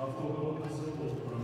of the world of.